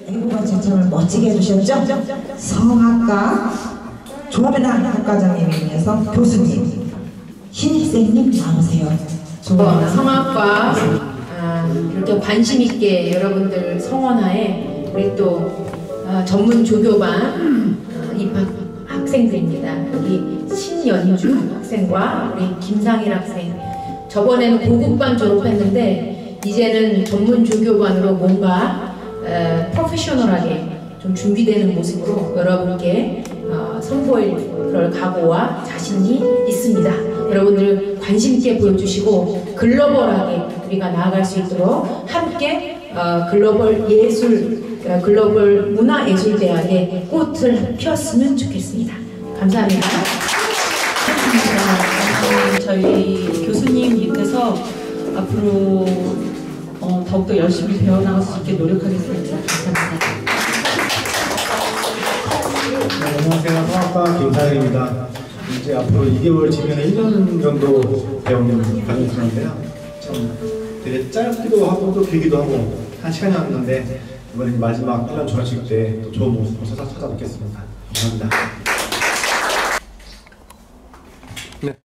애국가 제청을 멋지게 해주셨죠? 성악가 조배나 학과장님에서 교수님 신입생님 나오세요. 어. 성악과 아, 이렇게 관심 있게 여러분들 성원하에 우리 또 아, 전문 조교반 아, 입학 학생들입니다. 우리 신연주 학생과 우리 김상일 학생. 저번에는 고급반 졸업했는데 이제는 전문 조교반으로 뭔가 에, 프로페셔널하게 좀 준비되는 모습으로 여러분께 어, 선보일 그럴 각오와 자신이 있습니다. 여러분들 관심 있게 보여주시고 글로벌하게 우리가 나아갈 수 있도록 함께 어, 글로벌 예술 어, 글로벌 문화예술대학의 꽃을 피웠으면 좋겠습니다. 감사합니다. 어, 저희 교수님 밑에서 앞으로 어, 더욱더 열심히 배워나갈 수 있게 노력하겠습니다. 감사합니다. 네, 안녕하세요. 성악가 김사영입니다. 이제 앞으로 2개월 지면 1년 정도 배우는 과정이 들었는데요. 참 되게 짧기도 하고 또 길기도 하고 한 시간이 왔는데 이번에 마지막 1년 졸업식 때 또 좋은 모습으로 찾아, 찾아뵙겠습니다. 감사합니다.